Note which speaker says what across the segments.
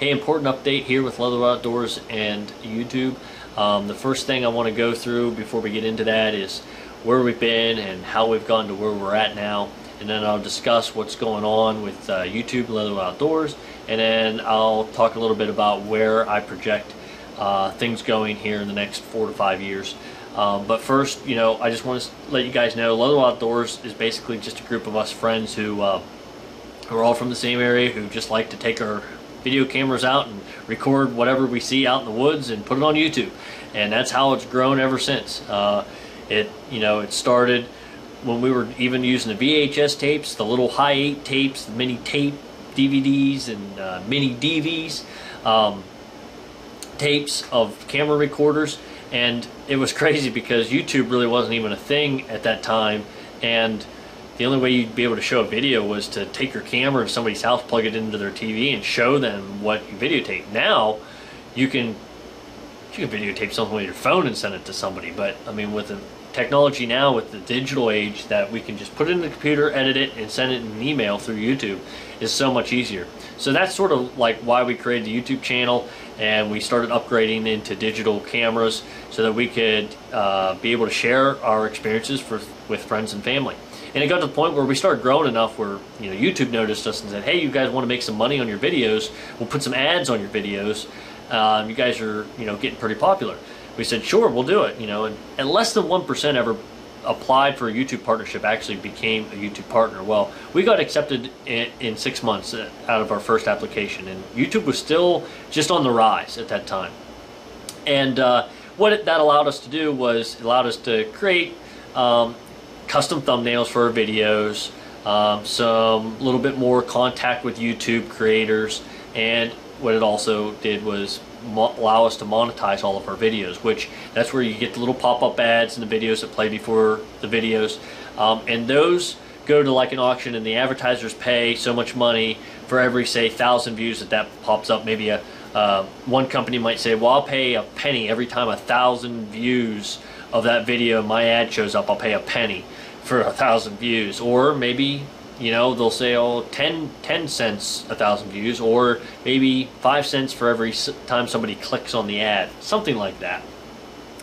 Speaker 1: Hey, important update here with Leatherwood Outdoors and YouTube. Um, the first thing I want to go through before we get into that is where we've been and how we've gotten to where we're at now. And then I'll discuss what's going on with uh, YouTube Leatherwood Outdoors. And then I'll talk a little bit about where I project uh, things going here in the next four to five years. Um, but first, you know, I just want to let you guys know Leatherwood Outdoors is basically just a group of us friends who, uh, who are all from the same area who just like to take our video cameras out and record whatever we see out in the woods and put it on YouTube. And that's how it's grown ever since. Uh, it, you know, it started when we were even using the VHS tapes, the little high eight tapes, the mini tape DVDs and uh, mini DVs, um, tapes of camera recorders. And it was crazy because YouTube really wasn't even a thing at that time. And the only way you'd be able to show a video was to take your camera to somebody's house, plug it into their TV, and show them what you videotape. Now, you can you can videotape something with your phone and send it to somebody. But I mean, with the technology now, with the digital age, that we can just put it in the computer, edit it, and send it in an email through YouTube, is so much easier. So that's sort of like why we created the YouTube channel, and we started upgrading into digital cameras so that we could uh, be able to share our experiences for, with friends and family. And it got to the point where we started growing enough where you know YouTube noticed us and said, "Hey, you guys want to make some money on your videos? We'll put some ads on your videos. Um, you guys are you know getting pretty popular." We said, "Sure, we'll do it." You know, and, and less than one percent ever applied for a YouTube partnership actually became a YouTube partner. Well, we got accepted in, in six months uh, out of our first application, and YouTube was still just on the rise at that time. And uh, what it, that allowed us to do was allowed us to create um, custom thumbnails for our videos, um, some little bit more contact with YouTube creators, and what it also did was allow us to monetize all of our videos, which that's where you get the little pop-up ads and the videos that play before the videos. Um, and those go to like an auction and the advertisers pay so much money for every, say, thousand views that that pops up. Maybe a uh, one company might say, well, I'll pay a penny every time a thousand views of that video, my ad shows up, I'll pay a penny for a thousand views. Or maybe, you know, they'll say, oh, 10, 10 cents a thousand views, or maybe five cents for every time somebody clicks on the ad, something like that.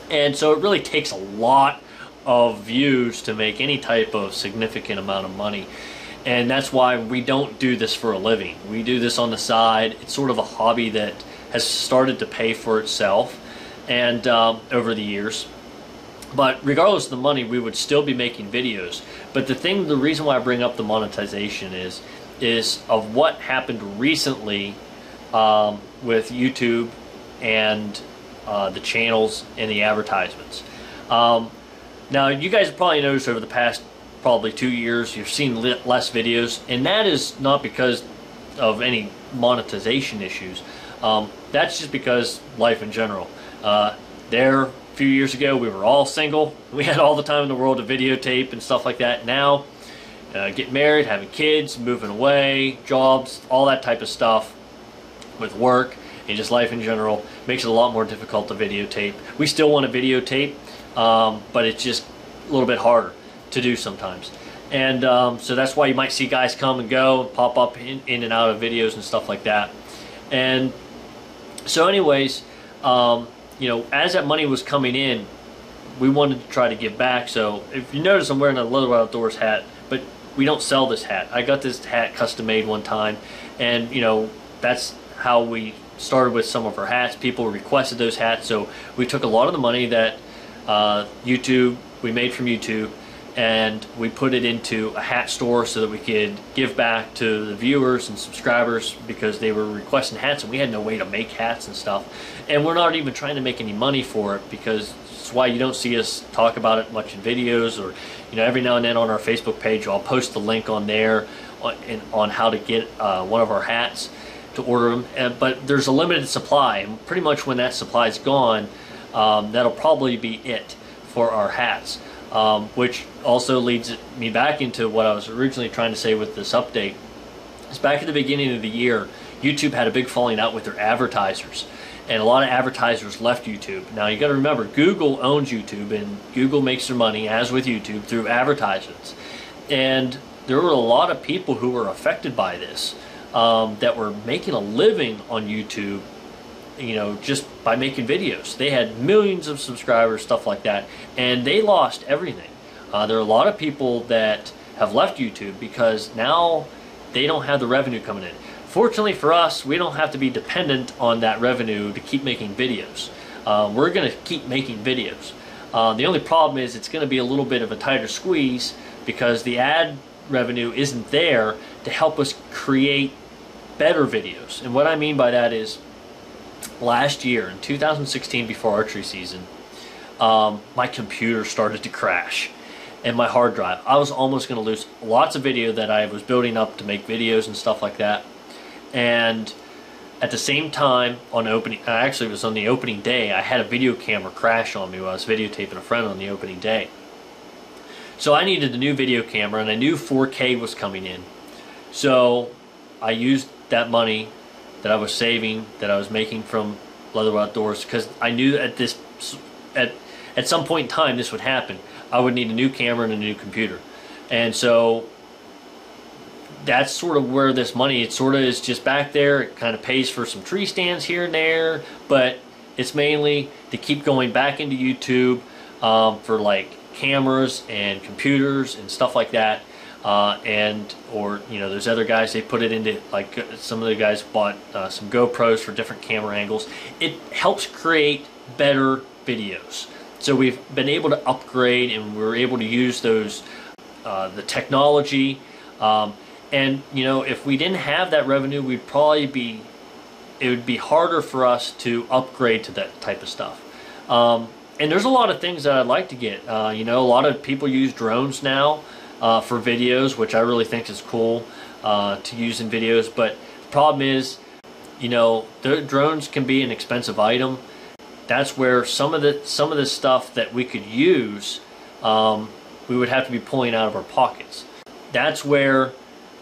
Speaker 1: And so it really takes a lot of views to make any type of significant amount of money. And that's why we don't do this for a living. We do this on the side. It's sort of a hobby that has started to pay for itself and um, over the years. But regardless of the money, we would still be making videos. But the thing, the reason why I bring up the monetization is, is of what happened recently um, with YouTube and uh, the channels and the advertisements. Um, now, you guys have probably noticed over the past probably two years, you've seen less videos, and that is not because of any monetization issues. Um, that's just because life in general. Uh, there a few years ago, we were all single. We had all the time in the world to videotape and stuff like that. Now, uh, getting married, having kids, moving away, jobs, all that type of stuff with work and just life in general makes it a lot more difficult to videotape. We still want to videotape, um, but it's just a little bit harder to do sometimes. And um, so that's why you might see guys come and go and pop up in, in and out of videos and stuff like that. And so anyways, um, you know, as that money was coming in, we wanted to try to give back. So if you notice, I'm wearing a Leatherwood Outdoors hat, but we don't sell this hat. I got this hat custom made one time, and you know, that's how we started with some of our hats. People requested those hats, so we took a lot of the money that uh, YouTube we made from YouTube and we put it into a hat store so that we could give back to the viewers and subscribers because they were requesting hats and we had no way to make hats and stuff. And we're not even trying to make any money for it because it's why you don't see us talk about it much in videos or you know every now and then on our Facebook page I'll post the link on there on, on how to get uh, one of our hats to order them and, but there's a limited supply and pretty much when that supply is gone um, that'll probably be it for our hats um, which also leads me back into what I was originally trying to say with this update. Is back at the beginning of the year, YouTube had a big falling out with their advertisers, and a lot of advertisers left YouTube. Now you got to remember, Google owns YouTube, and Google makes their money, as with YouTube, through advertisements. And there were a lot of people who were affected by this. um, that were making a living on YouTube, you know, just by making videos. They had millions of subscribers, stuff like that, and they lost everything. Uh, there are a lot of people that have left YouTube because now they don't have the revenue coming in. Fortunately for us, we don't have to be dependent on that revenue to keep making videos. Uh, we're going to keep making videos. Uh, the only problem is it's going to be a little bit of a tighter squeeze because the ad revenue isn't there to help us create better videos. And what I mean by that is last year in 2016 before archery season, um, my computer started to crash and my hard drive. I was almost going to lose lots of video that I was building up to make videos and stuff like that. And at the same time on opening I actually it was on the opening day I had a video camera crash on me while I was videotaping a friend on the opening day. So I needed a new video camera and I knew 4k was coming in. So I used that money that I was saving that I was making from Leatherwood Outdoors because I knew at this at at some point in time this would happen I would need a new camera and a new computer and so that's sort of where this money, it sort of is just back there. It kind of pays for some tree stands here and there, but it's mainly to keep going back into YouTube um, for like cameras and computers and stuff like that. Uh, and or you know there's other guys they put it into like some of the guys bought uh, some GoPros for different camera angles it helps create better videos so we've been able to upgrade and we're able to use those uh, the technology um, and you know, if we didn't have that revenue, we'd probably be it would be harder for us to upgrade to that type of stuff. Um, and there's a lot of things that I'd like to get. Uh, you know, a lot of people use drones now uh, for videos, which I really think is cool uh, to use in videos. But the problem is, you know, the drones can be an expensive item. That's where some of the some of the stuff that we could use, um, we would have to be pulling out of our pockets. That's where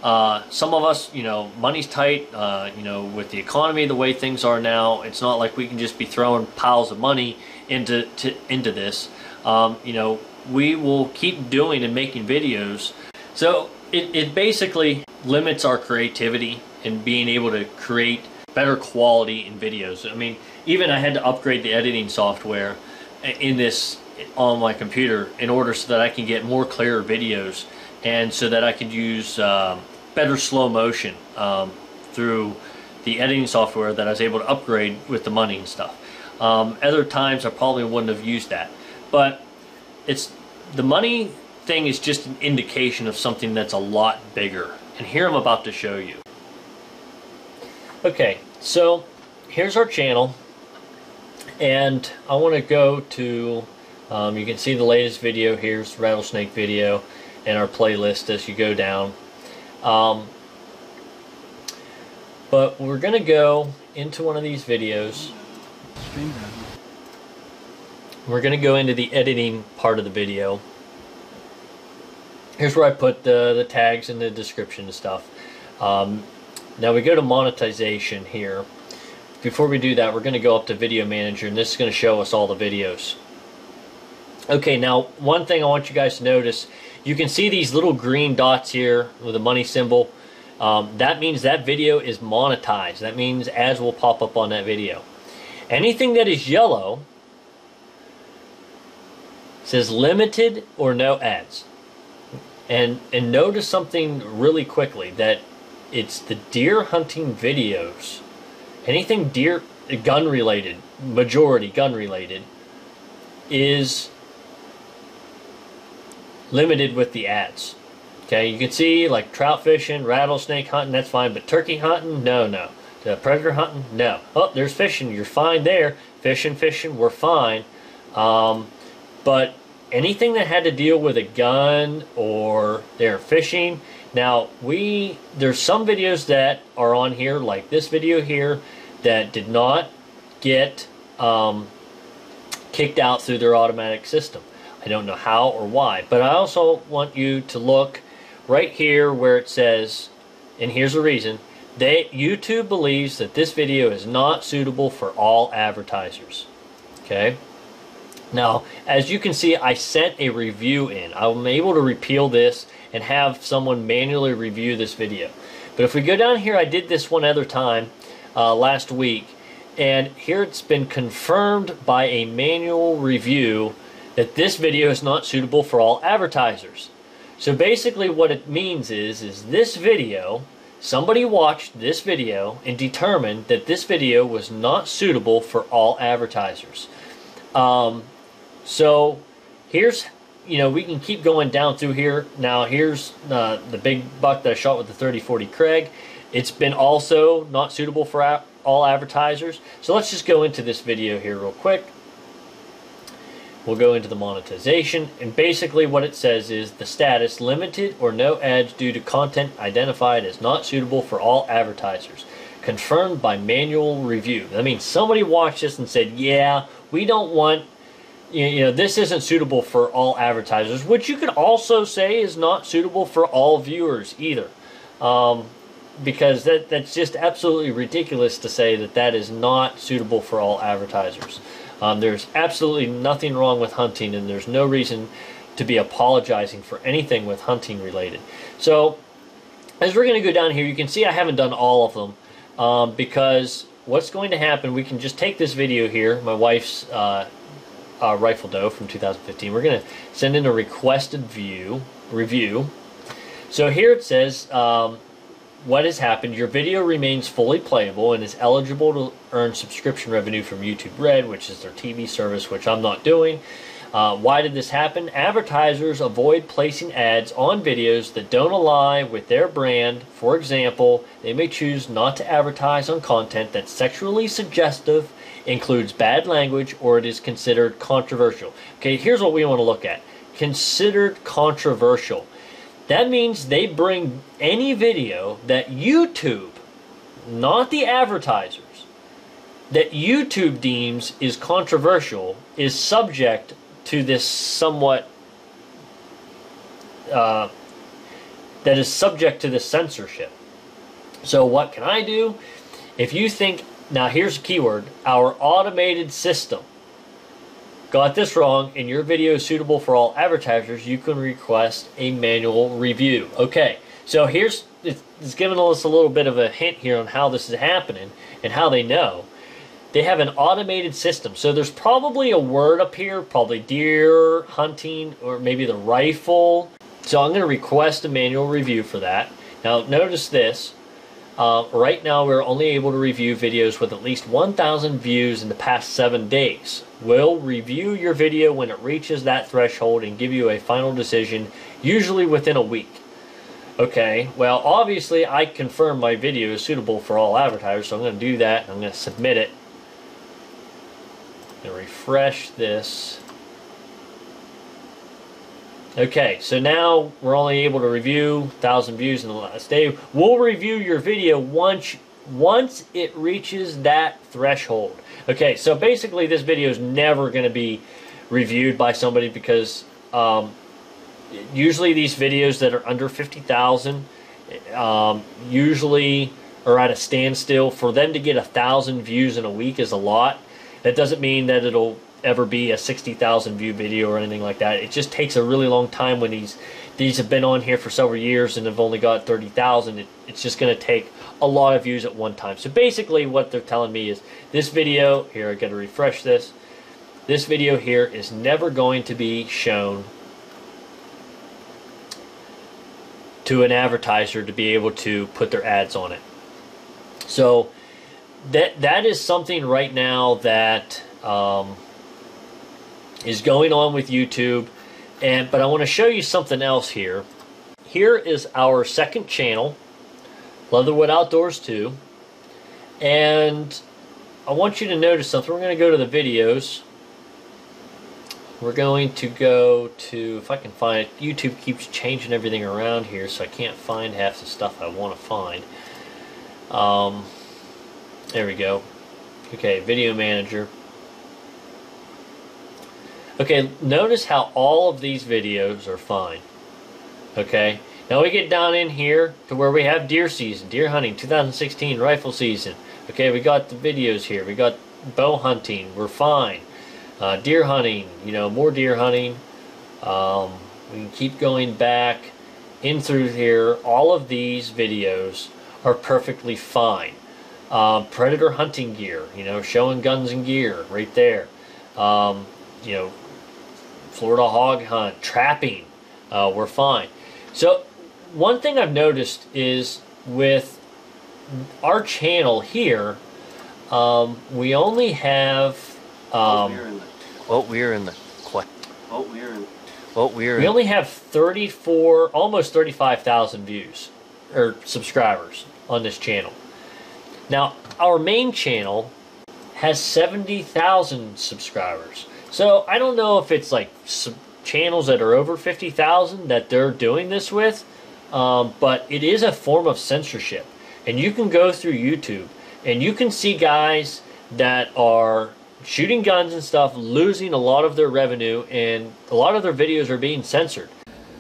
Speaker 1: uh, some of us, you know, money's tight. Uh, you know, with the economy the way things are now, it's not like we can just be throwing piles of money into to, into this. Um, you know, we will keep doing and making videos. So it, it basically limits our creativity and being able to create better quality in videos. I mean, even I had to upgrade the editing software in this on my computer in order so that I can get more clear videos and so that I could use um, better slow motion um, through the editing software that I was able to upgrade with the money and stuff. Um, other times I probably wouldn't have used that. But it's the money thing is just an indication of something that's a lot bigger. And here I'm about to show you. Okay, so here's our channel. And I want to go to, um, you can see the latest video. Here's rattlesnake video and our playlist as you go down. Um, but we're going to go into one of these videos. We're going to go into the editing part of the video. Here's where I put the, the tags and the description and stuff. Um, now we go to monetization here. Before we do that, we're going to go up to Video Manager, and this is going to show us all the videos. Okay, now one thing I want you guys to notice you can see these little green dots here with a money symbol. Um, that means that video is monetized. That means ads will pop up on that video. Anything that is yellow says limited or no ads. And and notice something really quickly that it's the deer hunting videos. Anything deer gun related, majority gun related, is limited with the ads. Okay, you can see like trout fishing, rattlesnake hunting, that's fine, but turkey hunting, no, no. The predator hunting, no. Oh, there's fishing, you're fine there. Fishing, fishing, we're fine. Um, but anything that had to deal with a gun or they're fishing, now we there's some videos that are on here, like this video here, that did not get um, kicked out through their automatic system. I don't know how or why. But I also want you to look right here where it says, and here's the reason, they YouTube believes that this video is not suitable for all advertisers. Okay? Now, as you can see, I sent a review in. I'm able to repeal this and have someone manually review this video. But if we go down here, I did this one other time uh, last week, and here it's been confirmed by a manual review that this video is not suitable for all advertisers. So basically what it means is, is this video, somebody watched this video and determined that this video was not suitable for all advertisers. Um, so here's, you know, we can keep going down through here. Now here's uh, the big buck that I shot with the 3040 Krag. It's been also not suitable for all advertisers. So let's just go into this video here real quick. We'll go into the monetization, and basically what it says is the status limited or no ads due to content identified as not suitable for all advertisers. Confirmed by manual review. That means somebody watched this and said, yeah, we don't want, you know, this isn't suitable for all advertisers, which you could also say is not suitable for all viewers either. Um, because that, that's just absolutely ridiculous to say that that is not suitable for all advertisers. Um, there's absolutely nothing wrong with hunting, and there's no reason to be apologizing for anything with hunting related. So, as we're going to go down here, you can see I haven't done all of them um, because what's going to happen, we can just take this video here, my wife's uh, uh, rifle doe from 2015. We're going to send in a requested view review. So here it says, um, what has happened, your video remains fully playable and is eligible to earn subscription revenue from YouTube Red, which is their TV service, which I'm not doing. Uh, why did this happen? Advertisers avoid placing ads on videos that don't align with their brand. For example, they may choose not to advertise on content that's sexually suggestive, includes bad language, or it is considered controversial. Okay, here's what we want to look at. Considered controversial. That means they bring any video that YouTube, not the advertisers, that YouTube deems is controversial is subject to this somewhat uh, that is subject to this censorship. So what can I do? If you think now here's a keyword, our automated system got this wrong and your video is suitable for all advertisers, you can request a manual review. Okay, so here's it's giving us a little bit of a hint here on how this is happening and how they know. They have an automated system. So there's probably a word up here, probably deer hunting or maybe the rifle. So I'm going to request a manual review for that. Now notice this. Uh, right now, we're only able to review videos with at least 1,000 views in the past seven days. We'll review your video when it reaches that threshold and give you a final decision, usually within a week. Okay, well, obviously, I confirm my video is suitable for all advertisers, so I'm going to do that. I'm going to submit it. And refresh this. Okay, so now we're only able to review 1,000 views in the last day. We'll review your video once, once it reaches that threshold. Okay, so basically this video is never going to be reviewed by somebody because um, usually these videos that are under 50,000 um, usually are at a standstill. For them to get a thousand views in a week is a lot. That doesn't mean that it'll ever be a 60,000 view video or anything like that. It just takes a really long time when these these have been on here for several years and have only got 30,000. It, it's just going to take a lot of views at one time. So basically what they're telling me is this video, here I got to refresh this, this video here is never going to be shown to an advertiser to be able to put their ads on it. So that that is something right now that um, is going on with YouTube. And but I want to show you something else here. Here is our second channel, Leatherwood Outdoors 2. And I want you to notice something. We're going to go to the videos. We're going to go to, if I can find it, YouTube keeps changing everything around here, so I can't find half the stuff I want to find. Um, there we go. Okay, Video Manager. Okay, notice how all of these videos are fine. Okay, now we get down in here to where we have deer season, deer hunting, 2016 rifle season. Okay, we got the videos here. We got bow hunting, we're fine. Uh, deer hunting, you know, more deer hunting. Um, we can keep going back in through here. All of these videos are perfectly fine. Um, predator hunting gear, you know, showing guns and gear right there. Um, you know, Florida hog hunt, trapping, uh, we're fine. So one thing I've noticed is with our channel here, um, we only have. Um,
Speaker 2: oh, we're in the.
Speaker 1: Oh, we're in. the. Oh, we're in. We only have 34, almost 35,000 views or subscribers on this channel. Now, our main channel has 70,000 subscribers. So I don't know if it's like channels that are over 50,000 that they're doing this with, um, but it is a form of censorship. And you can go through YouTube and you can see guys that are shooting guns and stuff losing a lot of their revenue and a lot of their videos are being censored.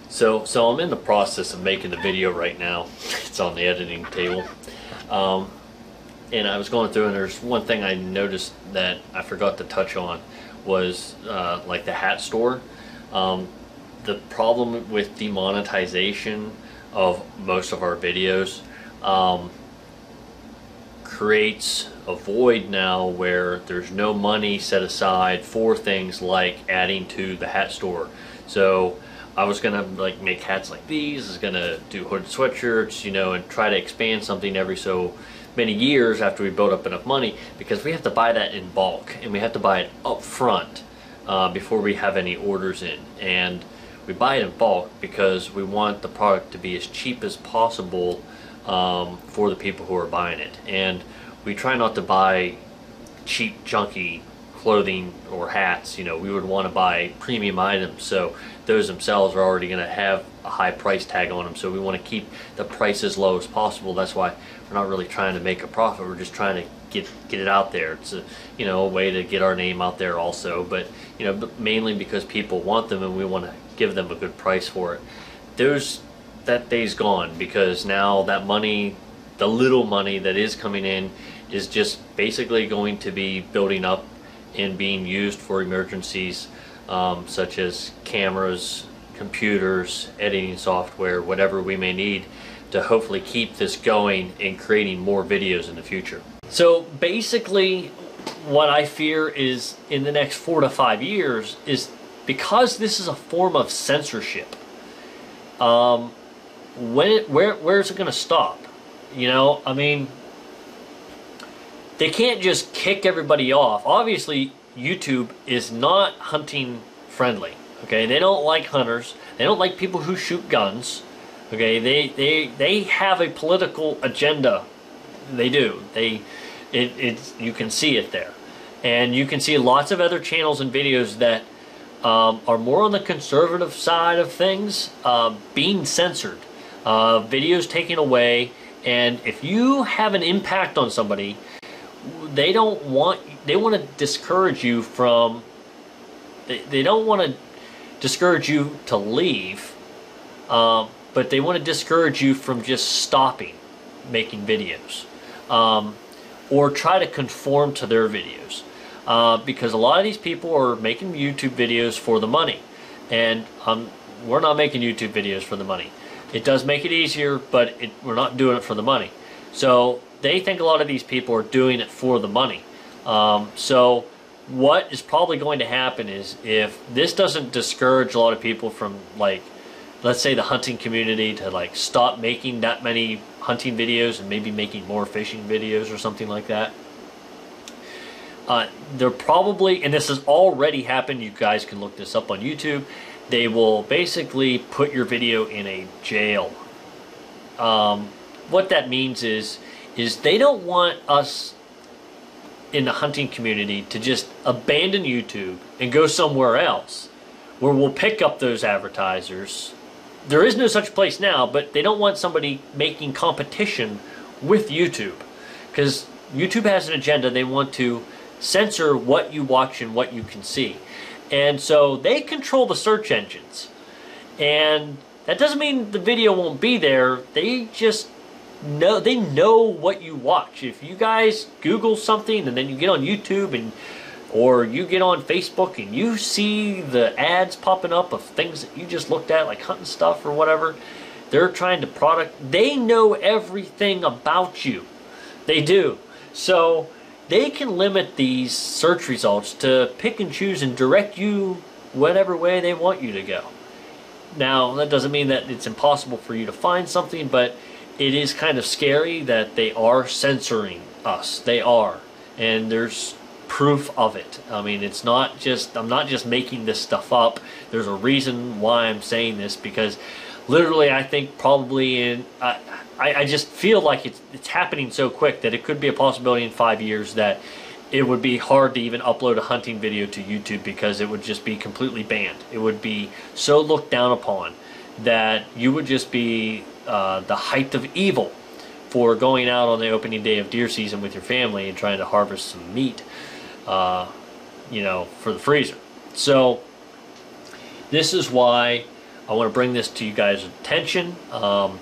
Speaker 1: So, so I'm in the process of making the video right now. It's on the editing table. Um, and I was going through and there's one thing I noticed that I forgot to touch on was uh, like the hat store. Um, the problem with demonetization of most of our videos um, creates a void now where there's no money set aside for things like adding to the hat store. So I was gonna like make hats like these, is gonna do hooded sweatshirts, you know, and try to expand something every so many years after we build up enough money because we have to buy that in bulk and we have to buy it up front uh, before we have any orders in. And we buy it in bulk because we want the product to be as cheap as possible um, for the people who are buying it. And we try not to buy cheap, junky clothing or hats. You know, we would want to buy premium items. So those themselves are already going to have a high price tag on them. So we want to keep the price as low as possible. That's why we're not really trying to make a profit. We're just trying to get get it out there. It's a you know a way to get our name out there also. But you know mainly because people want them and we want to give them a good price for it. Those that day's gone because now that money, the little money that is coming in, is just basically going to be building up and being used for emergencies um, such as cameras, computers, editing software, whatever we may need to hopefully keep this going and creating more videos in the future. So basically what I fear is in the next four to five years is because this is a form of censorship, um, when it, where where's it going to stop? You know, I mean, they can't just kick everybody off. Obviously, YouTube is not hunting friendly. Okay, they don't like hunters. They don't like people who shoot guns. Okay, they they they have a political agenda. They do. They it it's you can see it there, and you can see lots of other channels and videos that um, are more on the conservative side of things uh, being censored, uh, videos taken away, and if you have an impact on somebody, they don't want they want to discourage you from they, they don't want to discourage you to leave um, but they want to discourage you from just stopping making videos um, or try to conform to their videos uh, because a lot of these people are making YouTube videos for the money. And um, we're not making YouTube videos for the money. It does make it easier but it, we're not doing it for the money. So they think a lot of these people are doing it for the money. Um, so what is probably going to happen is if this doesn't discourage a lot of people from like, let's say the hunting community to like stop making that many hunting videos and maybe making more fishing videos or something like that. Uh, they're probably, and this has already happened, you guys can look this up on YouTube, they will basically put your video in a jail. Um, what that means is is they don't want us in the hunting community to just abandon YouTube and go somewhere else where we'll pick up those advertisers. There is no such place now, but they don't want somebody making competition with YouTube because YouTube has an agenda. They want to censor what you watch and what you can see. And so they control the search engines. And that doesn't mean the video won't be there. They just know they know what you watch. If you guys Google something and then you get on YouTube and or you get on Facebook and you see the ads popping up of things that you just looked at like hunting stuff or whatever, They're trying to product. They know everything about you. They do. So they can limit these search results to pick and choose and direct you whatever way they want you to go. Now, that doesn't mean that it's impossible for you to find something, but it is kind of scary that they are censoring us. They are. And there's proof of it. I mean, it's not just, I'm not just making this stuff up. There's a reason why I'm saying this because literally, I think probably in, I, I, just feel like it's, it's happening so quick that it could be a possibility in five years that it would be hard to even upload a hunting video to YouTube because it would just be completely banned. It would be so looked down upon that you would just be uh, the height of evil for going out on the opening day of deer season with your family and trying to harvest some meat, uh, you know, for the freezer. So this is why I want to bring this to you guys' attention. Um,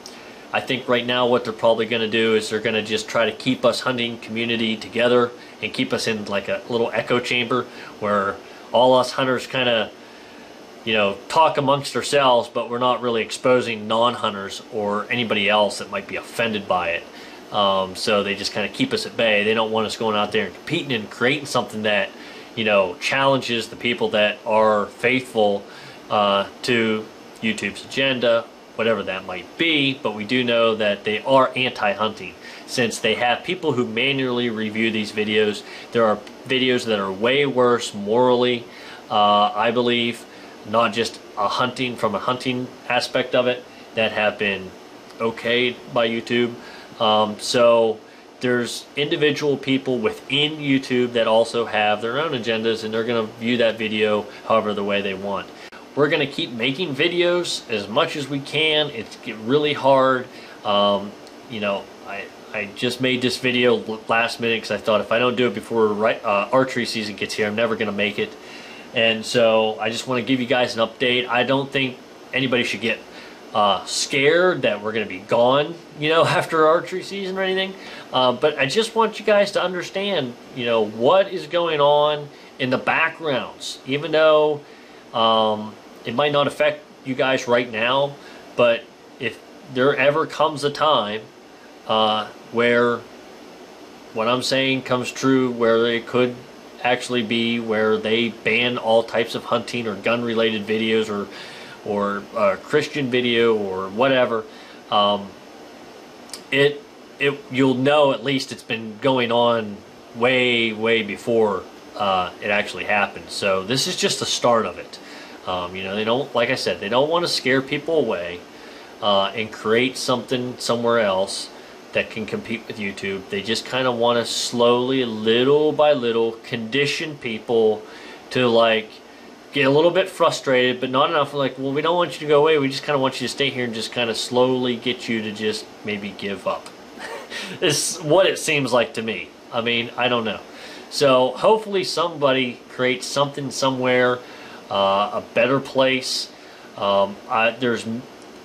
Speaker 1: I think right now what they're probably going to do is they're going to just try to keep us hunting community together and keep us in like a little echo chamber where all us hunters kind of you know talk amongst ourselves but we're not really exposing non-hunters or anybody else that might be offended by it um, so they just kind of keep us at bay they don't want us going out there and competing and creating something that you know challenges the people that are faithful uh, to YouTube's agenda whatever that might be, but we do know that they are anti-hunting since they have people who manually review these videos. There are videos that are way worse morally, uh, I believe, not just a hunting from a hunting aspect of it that have been okayed by YouTube. Um, so there's individual people within YouTube that also have their own agendas and they're going to view that video however the way they want. We're going to keep making videos as much as we can. It's really hard. Um, you know, I, I just made this video last minute because I thought if I don't do it before right, uh, archery season gets here, I'm never going to make it. And so I just want to give you guys an update. I don't think anybody should get uh, scared that we're going to be gone, you know, after archery season or anything. Uh, but I just want you guys to understand, you know, what is going on in the backgrounds. Even though um, it might not affect you guys right now, but if there ever comes a time uh, where what I'm saying comes true, where it could actually be where they ban all types of hunting or gun-related videos or or uh, Christian video or whatever, um, it it you'll know at least it's been going on way way before uh, it actually happened. So this is just the start of it. Um, you know, they don't, like I said, they don't want to scare people away uh, and create something somewhere else that can compete with YouTube. They just kind of want to slowly, little by little, condition people to like get a little bit frustrated, but not enough. Like, well, we don't want you to go away. We just kind of want you to stay here and just kind of slowly get you to just maybe give up. it's what it seems like to me. I mean, I don't know. So hopefully somebody creates something somewhere uh, a better place. Um, I, there's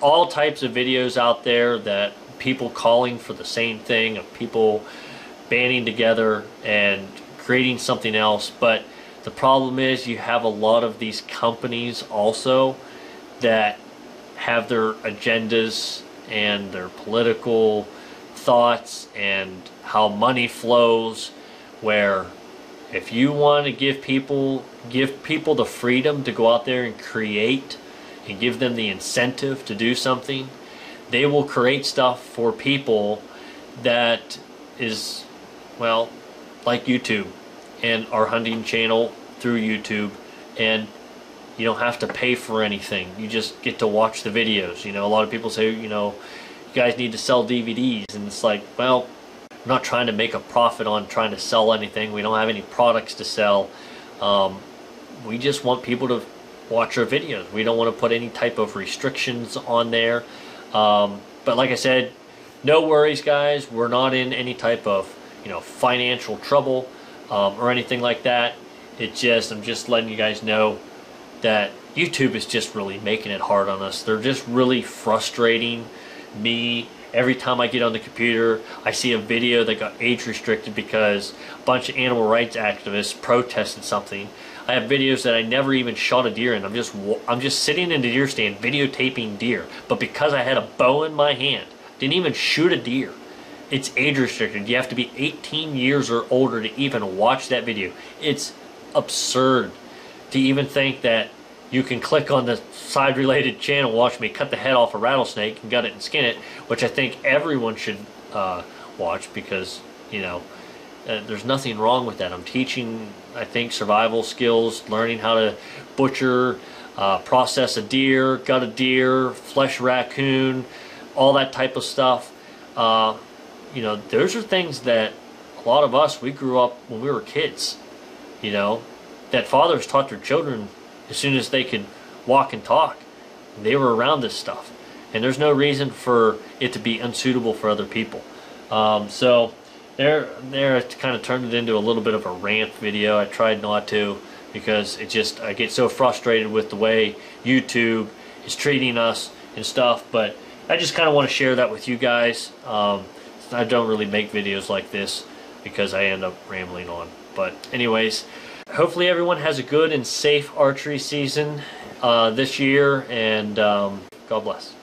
Speaker 1: all types of videos out there that people calling for the same thing, of people banding together and creating something else. But the problem is you have a lot of these companies also that have their agendas and their political thoughts and how money flows where if you want to give people give people the freedom to go out there and create and give them the incentive to do something, they will create stuff for people that is well like YouTube and our hunting channel through YouTube and you don't have to pay for anything. You just get to watch the videos. You know, a lot of people say, you know, you guys need to sell DVDs and it's like, well, we're not trying to make a profit on trying to sell anything. We don't have any products to sell. Um, we just want people to watch our videos. We don't want to put any type of restrictions on there. Um, but like I said, no worries, guys. We're not in any type of you know financial trouble um, or anything like that. It just I'm just letting you guys know that YouTube is just really making it hard on us. They're just really frustrating me every time I get on the computer, I see a video that got age restricted because a bunch of animal rights activists protested something. I have videos that I never even shot a deer in. I'm just I'm just sitting in the deer stand videotaping deer. But because I had a bow in my hand, didn't even shoot a deer. It's age restricted. You have to be 18 years or older to even watch that video. It's absurd to even think that you can click on the side related channel, watch me cut the head off a rattlesnake and gut it and skin it, which I think everyone should uh, watch because, you know, uh, there's nothing wrong with that. I'm teaching, I think, survival skills, learning how to butcher, uh, process a deer, gut a deer, flesh raccoon, all that type of stuff. You know, those are things that a lot of us, we grew up when we were kids, you know, that fathers taught their children as soon as they could walk and talk. They were around this stuff. And there's no reason for it to be unsuitable for other people. Um, so there, there, I kind of turned it into a little bit of a rant video. I tried not to because it just, I get so frustrated with the way YouTube is treating us and stuff. But I just kind of want to share that with you guys. Um, I don't really make videos like this because I end up rambling on. But anyways, hopefully everyone has a good and safe archery season uh, this year, and um, God bless.